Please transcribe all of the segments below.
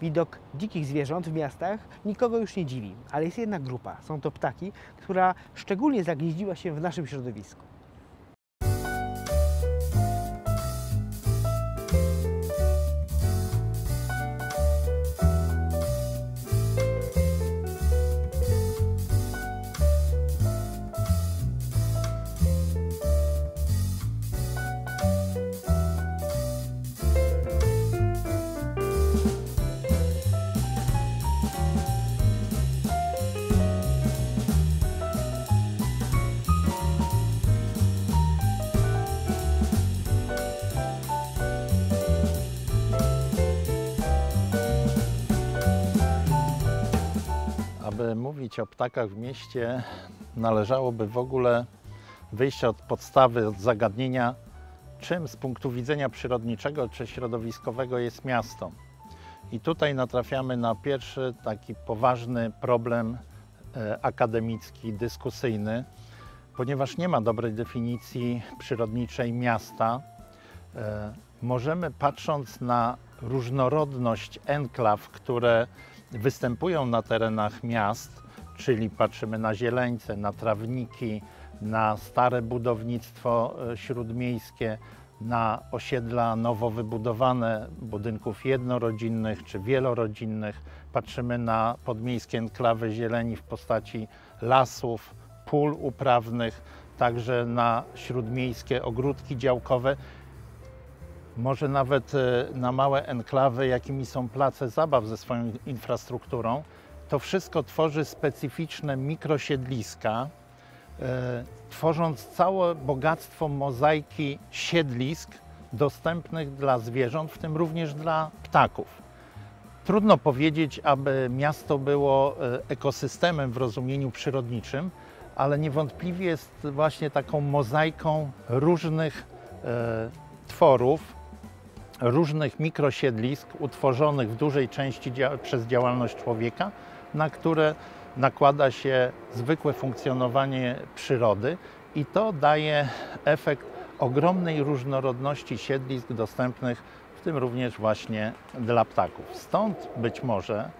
Widok dzikich zwierząt w miastach nikogo już nie dziwi, ale jest jedna grupa. Są to ptaki, która szczególnie zagnieździła się w naszym środowisku. O ptakach w mieście, należałoby w ogóle wyjść od podstawy, od zagadnienia, czym z punktu widzenia przyrodniczego czy środowiskowego jest miasto. I tutaj natrafiamy na pierwszy taki poważny problem e, akademicki, dyskusyjny, ponieważ nie ma dobrej definicji przyrodniczej miasta. E, możemy patrząc na różnorodność enklaw, które występują na terenach miast, czyli patrzymy na zieleńce, na trawniki, na stare budownictwo e, śródmiejskie, na osiedla nowo wybudowane budynków jednorodzinnych czy wielorodzinnych. Patrzymy na podmiejskie enklawy zieleni w postaci lasów, pól uprawnych, także na śródmiejskie ogródki działkowe może nawet e, na małe enklawy, jakimi są place zabaw ze swoją infrastrukturą. To wszystko tworzy specyficzne mikrosiedliska, e, tworząc całe bogactwo mozaiki siedlisk dostępnych dla zwierząt, w tym również dla ptaków. Trudno powiedzieć, aby miasto było e, ekosystemem w rozumieniu przyrodniczym, ale niewątpliwie jest właśnie taką mozaiką różnych tworów, różnych mikrosiedlisk utworzonych w dużej części dzia przez działalność człowieka, na które nakłada się zwykłe funkcjonowanie przyrody i to daje efekt ogromnej różnorodności siedlisk dostępnych, w tym również właśnie dla ptaków. Stąd być może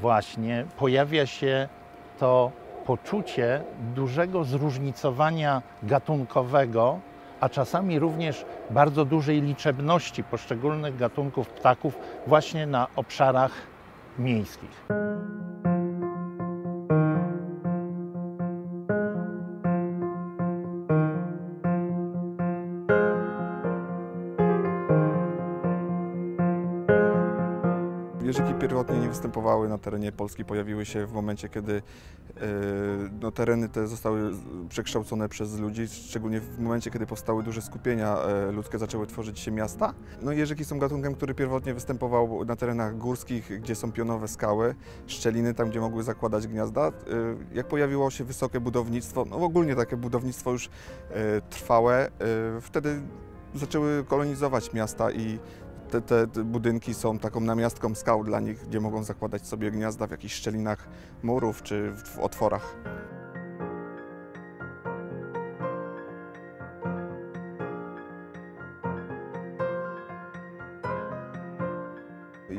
właśnie pojawia się to poczucie dużego zróżnicowania gatunkowego a czasami również bardzo dużej liczebności poszczególnych gatunków ptaków właśnie na obszarach miejskich. Jeżyki pierwotnie nie występowały na terenie Polski, pojawiły się w momencie, kiedy no, tereny te zostały przekształcone przez ludzi, szczególnie w momencie, kiedy powstały duże skupienia e, ludzkie, zaczęły tworzyć się miasta. No jeżyki są gatunkiem, który pierwotnie występował na terenach górskich, gdzie są pionowe skały, szczeliny, tam gdzie mogły zakładać gniazda. E, jak pojawiło się wysokie budownictwo, no ogólnie takie budownictwo już trwałe, wtedy zaczęły kolonizować miasta i te, te, budynki są taką namiastką skał dla nich, gdzie mogą zakładać sobie gniazda w jakichś szczelinach murów czy w, w otworach.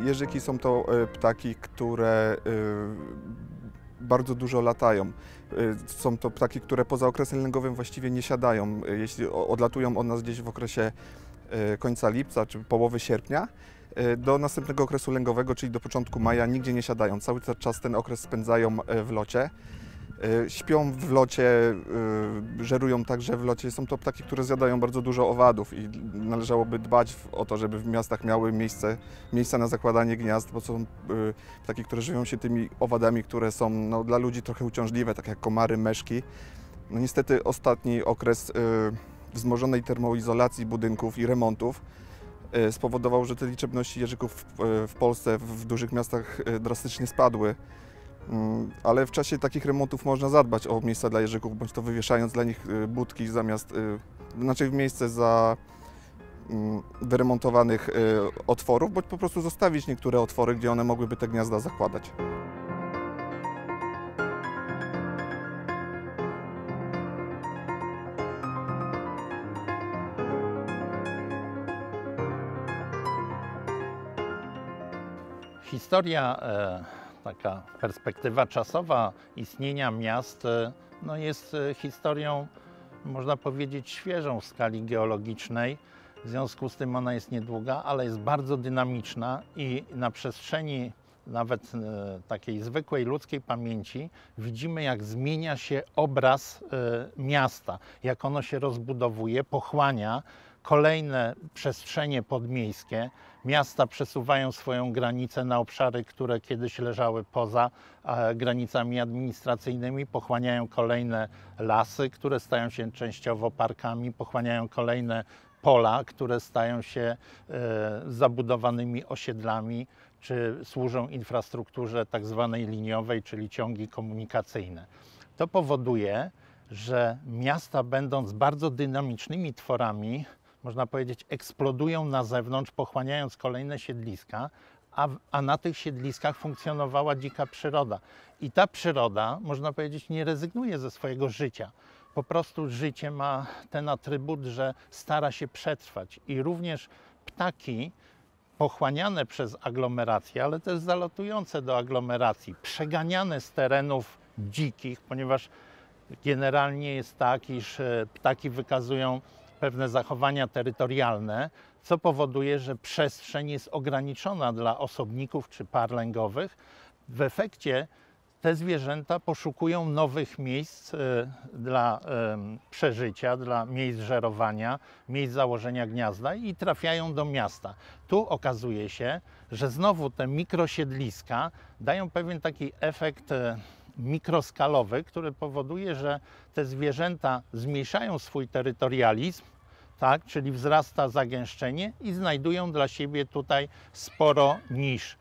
Jeżyki są to e, ptaki, które e, bardzo dużo latają. E, są to ptaki, które poza okresem lęgowym właściwie nie siadają. Jeśli odlatują od nas gdzieś w okresie końca lipca czy połowy sierpnia e, do następnego okresu lęgowego, czyli do początku maja, nigdzie nie siadają. Cały czas ten okres spędzają e, w locie. Śpią w locie, żerują także w locie. Są to ptaki, które zjadają bardzo dużo owadów i należałoby dbać o to, żeby w miastach miały miejsce, miejsca na zakładanie gniazd, bo są ptaki, które żywią się tymi owadami, które są no, dla ludzi trochę uciążliwe, tak jak komary, meszki. No niestety ostatni okres wzmożonej termoizolacji budynków i remontów e, spowodował, że te liczebności jeżyków w Polsce, w dużych miastach e, drastycznie spadły. Mm, ale w czasie takich remontów można zadbać o miejsca dla jeżyków, bądź to wywieszając dla nich e, budki zamiast, znaczy w miejsce za mm, wyremontowanych otworów, bądź po prostu zostawić niektóre otwory, gdzie one mogłyby te gniazda zakładać. Historia, e, taka perspektywa czasowa istnienia miast e, no jest e, historią, można powiedzieć, świeżą w skali geologicznej. W związku z tym ona jest niedługa, ale jest bardzo dynamiczna i na przestrzeni nawet takiej zwykłej ludzkiej pamięci widzimy, jak zmienia się obraz miasta, jak ono się rozbudowuje, pochłania kolejne przestrzenie podmiejskie. Miasta przesuwają swoją granicę na obszary, które kiedyś leżały poza e, granicami administracyjnymi, pochłaniają kolejne lasy, które stają się częściowo parkami, pochłaniają kolejne pola, które stają się e, zabudowanymi osiedlami, czy służą infrastrukturze tak zwanej liniowej, czyli ciągi komunikacyjne. To powoduje, że miasta, będąc bardzo dynamicznymi tworami, można powiedzieć, eksplodują na zewnątrz, pochłaniając kolejne siedliska, a, a na tych siedliskach funkcjonowała dzika przyroda. I ta przyroda, można powiedzieć, nie rezygnuje ze swojego życia. Po prostu życie ma ten atrybut, że stara się przetrwać. I również ptaki pochłaniane przez aglomerację, ale też zalatujące do aglomeracji, przeganiane z terenów dzikich, ponieważ generalnie jest tak, iż e, ptaki wykazują pewne zachowania terytorialne, co powoduje, że przestrzeń jest ograniczona dla osobników czy par lęgowych. W efekcie te zwierzęta poszukują nowych miejsc e, dla przeżycia, dla miejsc żerowania, miejsc założenia gniazda i trafiają do miasta. Tu okazuje się, że znowu te mikrosiedliska dają pewien taki efekt e, mikroskalowy, który powoduje, że te zwierzęta zmniejszają swój terytorializm, tak, czyli wzrasta zagęszczenie i znajdują dla siebie tutaj sporo nisz.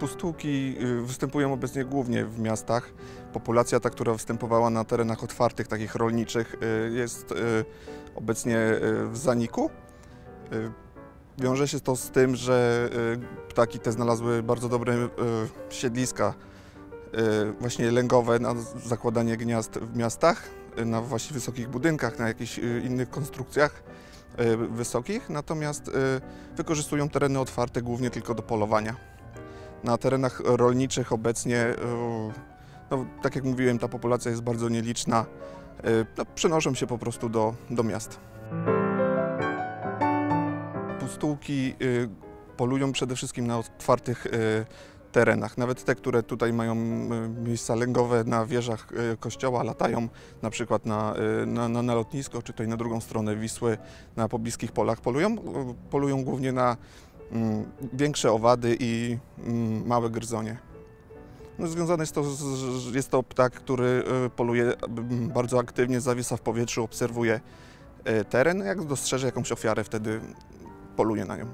Pustułki występują obecnie głównie w miastach. Populacja ta, która występowała na terenach otwartych, takich rolniczych, y, jest y, obecnie y, w zaniku. Wiąże się to z tym, że ptaki te znalazły bardzo dobre siedliska właśnie lęgowe na zakładanie gniazd w miastach, na właśnie wysokich budynkach, na jakichś innych konstrukcjach wysokich, natomiast wykorzystują tereny otwarte głównie tylko do polowania na terenach rolniczych obecnie, e, no, tak jak mówiłem, ta populacja jest bardzo nieliczna. E, No, przenoszą się po prostu do, do miast. Pustułki y, polują przede wszystkim na otwartych terenach. Nawet te, które tutaj mają miejsca lęgowe na wieżach kościoła, latają na przykład na, na, na, lotnisko, czy tutaj na drugą stronę Wisły, na pobliskich polach polują. Polują głównie na większe owady i mm, małe gryzonie. No, związane jest to, jest to ptak, który y, poluje mm, bardzo aktywnie, zawiesa w powietrzu, obserwuje y, teren. Jak dostrzeże jakąś ofiarę, wtedy poluje na nią.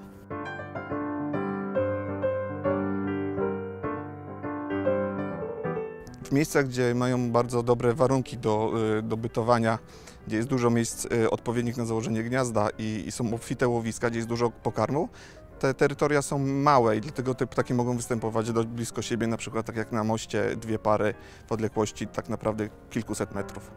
W miejscach, gdzie mają bardzo dobre warunki do, y, do bytowania, gdzie jest dużo miejsc odpowiednich na założenie gniazda i, i są obfite łowiska, gdzie jest dużo pokarmu, te terytoria są małe i dlatego te ptaki mogą występować dość blisko siebie, na przykład tak jak na moście, dwie pary w odległości tak naprawdę kilkuset metrów.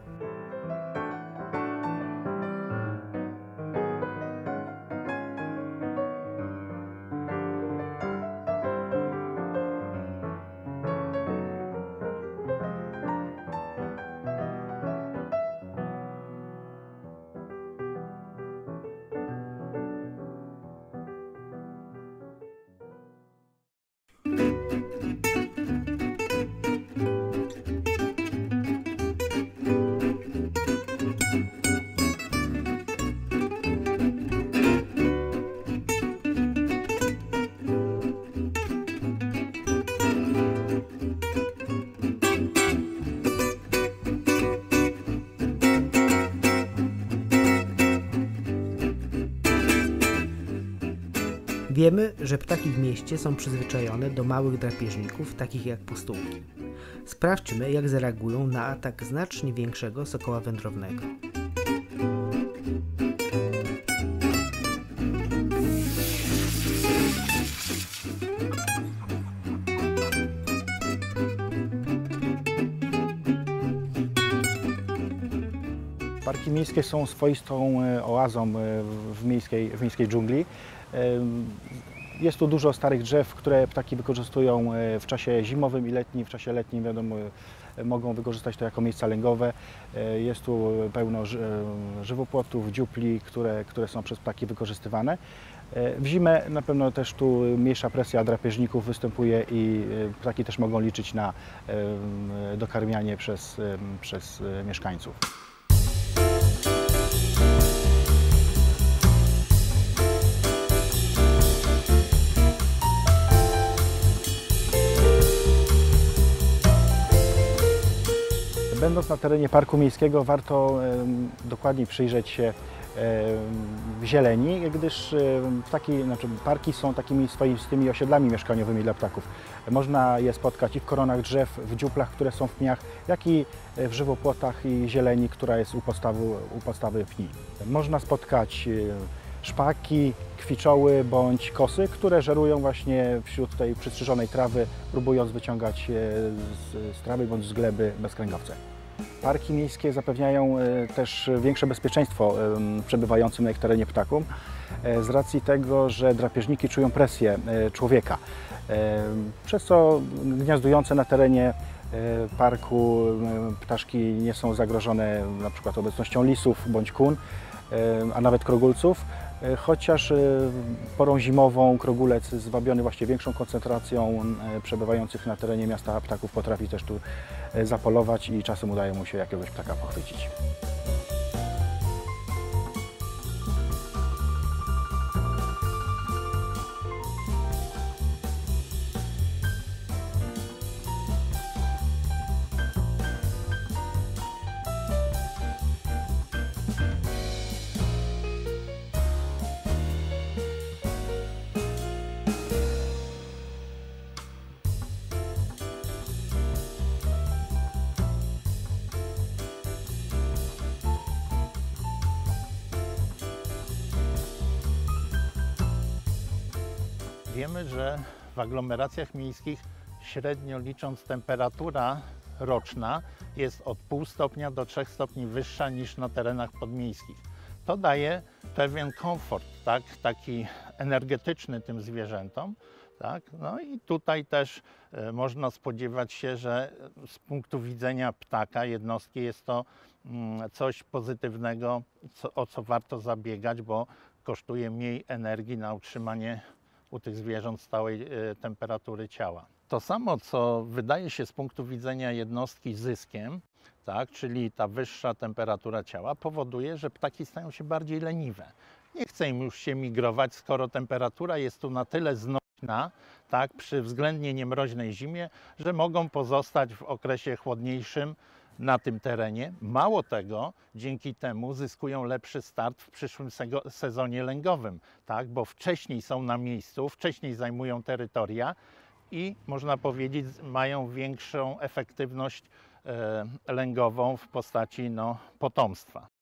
Wiemy, że ptaki w mieście są przyzwyczajone do małych drapieżników, takich jak pustułki. Sprawdźmy, jak zareagują na atak znacznie większego sokoła wędrownego. Parki miejskie są swoistą e, oazą e, w miejskiej, w miejskiej dżungli. Jest tu dużo starych drzew, które ptaki wykorzystują w czasie zimowym i letnim. W czasie letnim wiadomo, mogą wykorzystać to jako miejsca lęgowe. Jest tu pełno żywopłotów, dziupli, które, które są przez ptaki wykorzystywane. W zimę na pewno też tu mniejsza presja drapieżników występuje i ptaki też mogą liczyć na dokarmianie przez, przez mieszkańców. Będąc na terenie parku miejskiego warto dokładniej przyjrzeć się zieleni, gdyż znaczy parki są takimi swoistymi osiedlami mieszkaniowymi dla ptaków. Można je spotkać i w koronach drzew, w dziuplach, które są w pniach, jak i w żywopłotach i zieleni, która jest u, u podstawy pni. Można spotkać szpaki, kwiczoły bądź kosy, które żerują właśnie wśród tej przystrzyżonej trawy, próbując wyciągać z, z trawy bądź z gleby bezkręgowce. Parki miejskie zapewniają e, też większe bezpieczeństwo przebywającym na ich terenie ptakom e, z racji tego, że drapieżniki czują presję e, człowieka, przez co gniazdujące na terenie parku ptaszki nie są zagrożone na przykład obecnością lisów bądź kun, a nawet krogulców, chociaż e, porą zimową krogulec zwabiony właśnie większą koncentracją e, przebywających na terenie miasta ptaków potrafi też tu zapolować i czasem udaje mu się jakiegoś ptaka pochwycić. Wiemy, że w aglomeracjach miejskich średnio licząc temperatura roczna jest od pół stopnia do 3 stopni wyższa niż na terenach podmiejskich. To daje pewien komfort, tak, taki energetyczny tym zwierzętom. Tak? No i tutaj też e, można spodziewać się, że z punktu widzenia ptaka, jednostki jest to mm, coś pozytywnego, o co warto zabiegać, bo kosztuje mniej energii na utrzymanie u tych zwierząt stałej e, temperatury ciała. To samo, co wydaje się z punktu widzenia jednostki zyskiem, tak, czyli ta wyższa temperatura ciała, powoduje, że ptaki stają się bardziej leniwe. Nie chce im już się migrować, skoro temperatura jest tu na tyle znośna, tak, przy względnie niemroźnej zimie, że mogą pozostać w okresie chłodniejszym na tym terenie. Mało tego, dzięki temu zyskują lepszy start w przyszłym sezonie lęgowym, tak? bo wcześniej są na miejscu, wcześniej zajmują terytoria i można powiedzieć mają większą efektywność e, lęgową w postaci no, potomstwa.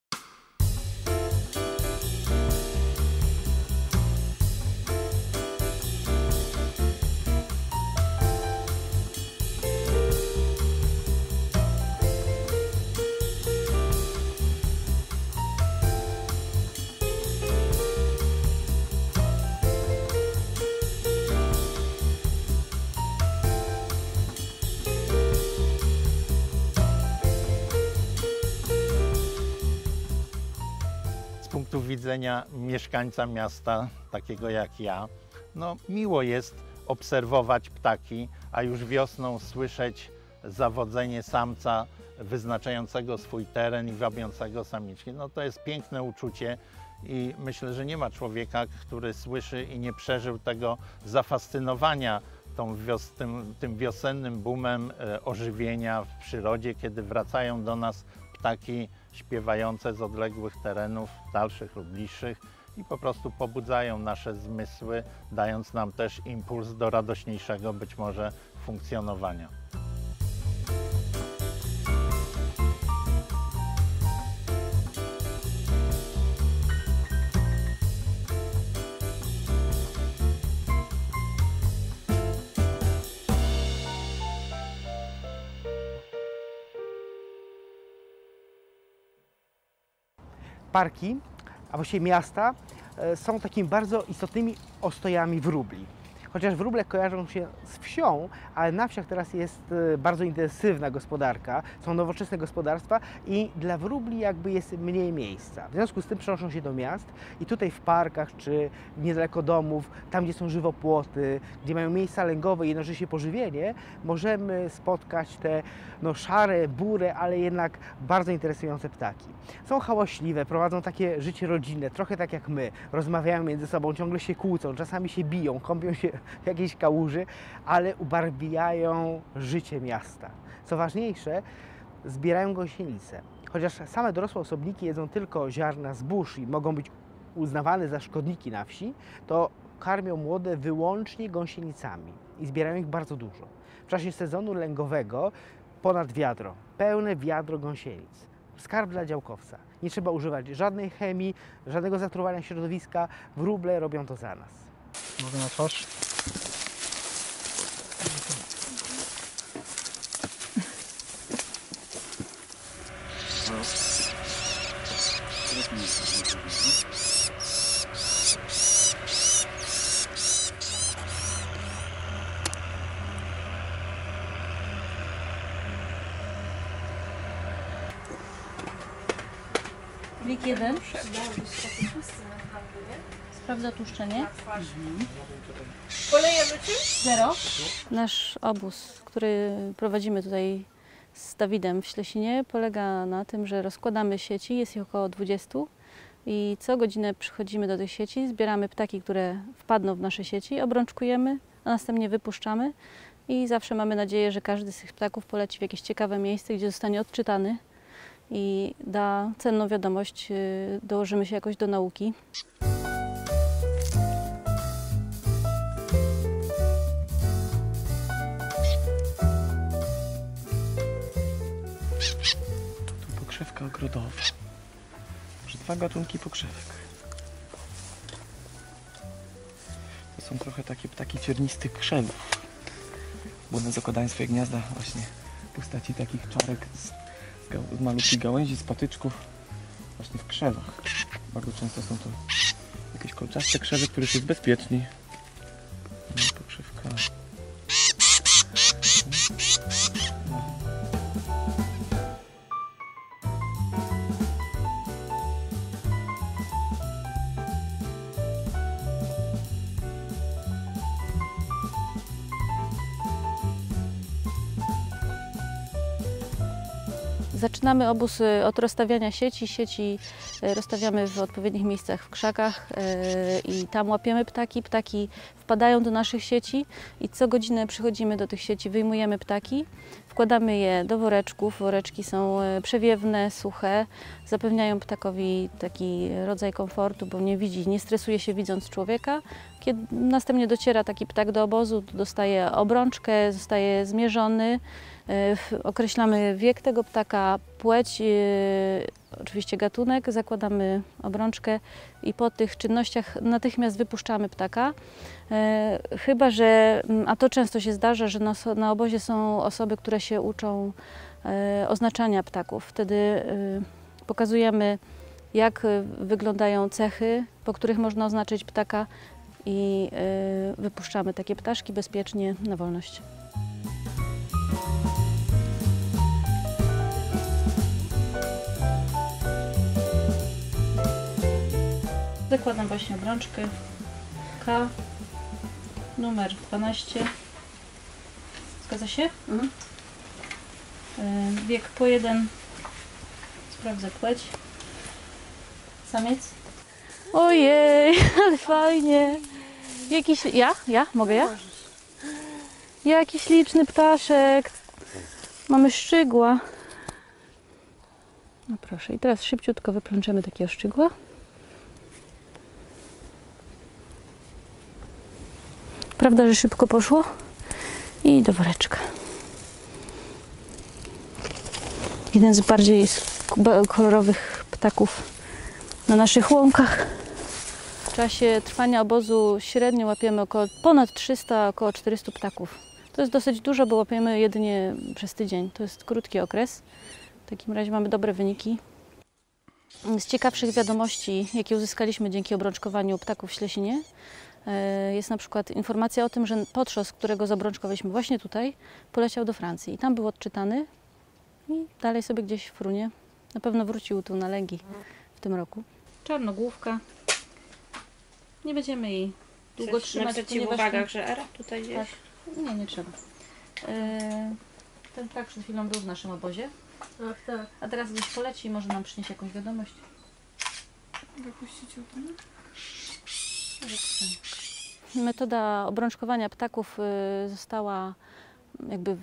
Widzenia mieszkańca miasta, takiego jak ja, no miło jest obserwować ptaki, a już wiosną słyszeć zawodzenie samca wyznaczającego swój teren i wabiącego samiczki. No to jest piękne uczucie i myślę, że nie ma człowieka, który słyszy i nie przeżył tego zafascynowania wios tym, tym wiosennym boomem e, ożywienia w przyrodzie, kiedy wracają do nas ptaki śpiewające z odległych terenów, dalszych lub bliższych i po prostu pobudzają nasze zmysły, dając nam też impuls do radośniejszego być może funkcjonowania. Parki, a właściwie miasta, e, są takimi bardzo istotnymi ostojami wróbli. Chociaż wróble kojarzą się z wsią, ale na wsiach teraz jest e, bardzo intensywna gospodarka, są nowoczesne gospodarstwa i dla wróbli jakby jest mniej miejsca. W związku z tym przenoszą się do miast i tutaj w parkach czy niedaleko domów, tam gdzie są żywopłoty, gdzie mają miejsca lęgowe i jednocześnie pożywienie, możemy spotkać te no, szare, burę, ale jednak bardzo interesujące ptaki. Są hałaśliwe, prowadzą takie życie rodzinne, trochę tak jak my. Rozmawiają między sobą, ciągle się kłócą, czasami się biją, kąpią się w jakiejś kałuży, ale ubarwiają życie miasta. Co ważniejsze, zbierają gąsienice. Chociaż same dorosłe osobniki jedzą tylko ziarna zbóż i mogą być uznawane za szkodniki na wsi, to karmią młode wyłącznie gąsienicami i zbierają ich bardzo dużo. W czasie sezonu lęgowego ponad wiadro, pełne wiadro gąsienic. Skarb dla działkowca. Nie trzeba używać żadnej chemii, żadnego zatruwania środowiska. Wróble robią to za nas. Mogę na twarz? Sprawdza tłuszczenie. Zero. Nasz obóz, który prowadzimy tutaj z Dawidem w Ślesinie, polega na tym, że rozkładamy sieci, jest ich około 20 i co godzinę przychodzimy do tych sieci, zbieramy ptaki, które wpadną w nasze sieci, obrączkujemy, a następnie wypuszczamy i zawsze mamy nadzieję, że każdy z tych ptaków poleci w jakieś ciekawe miejsce, gdzie zostanie odczytany i da cenną wiadomość, y, dołożymy się jakoś do nauki. Tu pokrzewka ogrodowa. Może dwa gatunki pokrzewek. To są trochę takie ptaki ciernistych krzewów. Bo one zakładają swoje gniazda właśnie w postaci takich czarek z, z, malutkich gałęzi, z patyczków właśnie w krzewach. Bardzo często są to jakieś kolczaste krzewy, w których jest bezpieczniej. Zaczynamy obóz y, od rozstawiania sieci. Sieci y, rozstawiamy w odpowiednich miejscach w krzakach y, i tam łapiemy ptaki. Ptaki wpadają do naszych sieci i co godzinę przychodzimy do tych sieci, wyjmujemy ptaki, wkładamy je do woreczków. Woreczki są przewiewne, suche, zapewniają ptakowi taki rodzaj komfortu, bo nie widzi, nie stresuje się widząc człowieka. Kiedy następnie dociera taki ptak do obozu, dostaje obrączkę, zostaje zmierzony. Określamy wiek tego ptaka, płeć, e, oczywiście gatunek, zakładamy obrączkę i po tych czynnościach natychmiast wypuszczamy ptaka. E, Chyba, że, mm, a to często się zdarza, że na, obozie są osoby, które się uczą e, oznaczania ptaków. Wtedy e, pokazujemy, jak wyglądają cechy, po których można oznaczyć ptaka i e, wypuszczamy takie ptaszki bezpiecznie na wolność. Zakładam właśnie obrączkę K numer 12. Zgadza się? Y, Wiek po jeden. Sprawdzę płeć. Samiec. Ojej, ale fajnie. Jakiś. Ja? Ja? Mogę ja? Jakiś liczny ptaszek. Mamy szczygła. No proszę, i teraz szybciutko wyplączemy takiego szczygła. Prawda, że szybko poszło? I do woreczka. Jeden z bardziej kolorowych ptaków na naszych łąkach. W czasie trwania obozu średnio łapiemy około ponad 300, około 400 ptaków. To jest dosyć dużo, bo łapiemy jedynie przez tydzień. To jest krótki okres. W takim razie mamy dobre wyniki. Z ciekawszych wiadomości, jakie uzyskaliśmy dzięki obrączkowaniu ptaków w Ślesinie, jest na przykład informacja o tym, że potrząs, którego zabrączkowaliśmy właśnie tutaj, poleciał do Francji. I tam był odczytany i dalej sobie gdzieś frunie. Na pewno wrócił tu na lęgi w tym roku. Czarnogłówka. Nie będziemy jej długo trzymać, ponieważ... że era tutaj gdzieś. Tak. Nie, nie trzeba. E, Ten ptak przed chwilą był w naszym obozie, Ach, tak. a teraz gdzieś poleci i może nam przynieść jakąś wiadomość. Wypuścić ją? Metoda obrączkowania ptaków y, została jakby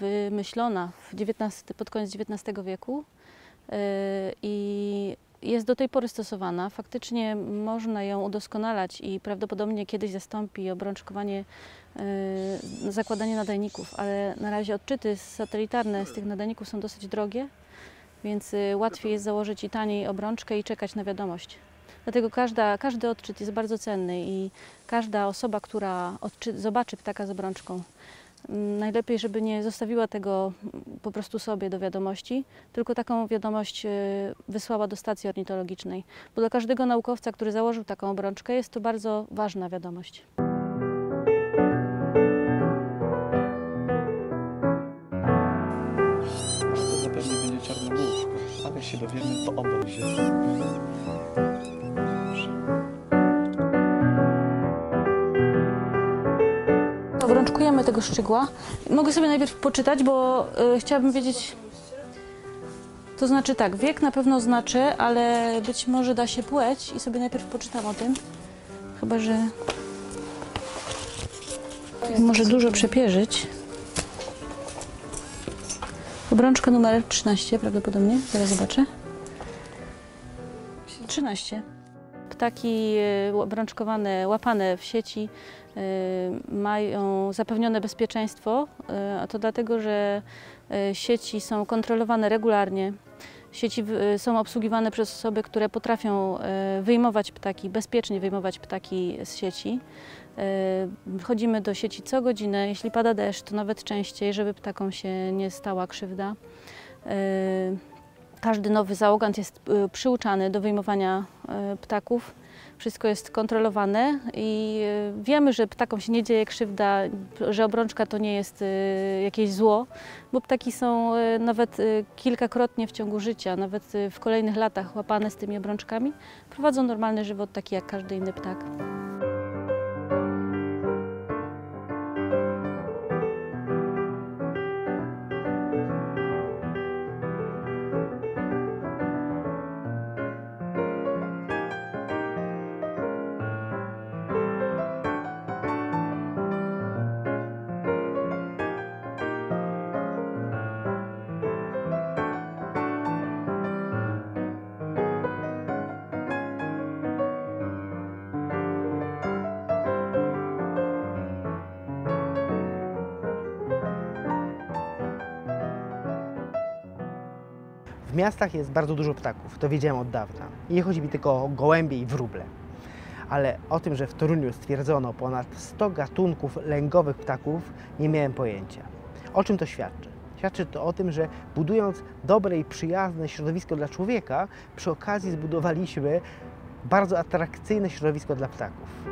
wymyślona w XIX, pod koniec XIX wieku y, i jest do tej pory stosowana. Faktycznie można ją udoskonalać i prawdopodobnie kiedyś zastąpi obrączkowanie, y, zakładanie nadajników, ale na razie odczyty satelitarne z tych nadajników są dosyć drogie, więc łatwiej jest założyć i taniej obrączkę i czekać na wiadomość. Dlatego każda, każdy odczyt jest bardzo cenny i każda osoba, która odczy, zobaczy ptaka z obrączką, mm, najlepiej, żeby nie zostawiła tego po prostu sobie do wiadomości, tylko taką wiadomość y, wysłała do stacji ornitologicznej. Bo dla każdego naukowca, który założył taką obrączkę, jest to bardzo ważna wiadomość. To zapewne będzie czarnogłówka, ale się dowiemy po obozie. Obrączkujemy tego szczygła. Mogę sobie najpierw poczytać, bo y, chciałabym wiedzieć. To znaczy tak, wiek na pewno znaczy, ale być może da się płeć i sobie najpierw poczytam o tym. Chyba, że może dużo przepierzyć. Obrączka numer 13 prawdopodobnie, zaraz zobaczę. 13. Ptaki y, obrączkowane, łapane w sieci y, mają zapewnione bezpieczeństwo, y, a to dlatego, że sieci są kontrolowane regularnie. Sieci są obsługiwane przez osoby, które potrafią wyjmować ptaki, bezpiecznie wyjmować ptaki z sieci. Y, Chodzimy do sieci co godzinę, jeśli pada deszcz, to nawet częściej, żeby ptakom się nie stała krzywda. Każdy nowy załogant jest y, przyuczany do wyjmowania y, ptaków. Wszystko jest kontrolowane i y, wiemy, że ptakom się nie dzieje krzywda, że obrączka to nie jest jakieś zło, bo ptaki są nawet kilkakrotnie w ciągu życia, nawet w kolejnych latach łapane z tymi obrączkami, prowadzą normalny żywot taki jak każdy inny ptak. W miastach jest bardzo dużo ptaków, to wiedziałem od dawna. I nie chodzi mi tylko o gołębie i wróble. Ale o tym, że w Toruniu stwierdzono ponad 100 gatunków lęgowych ptaków, nie miałem pojęcia. O czym to świadczy? Świadczy to o tym, że budując dobre i przyjazne środowisko dla człowieka, przy okazji zbudowaliśmy bardzo atrakcyjne środowisko dla ptaków.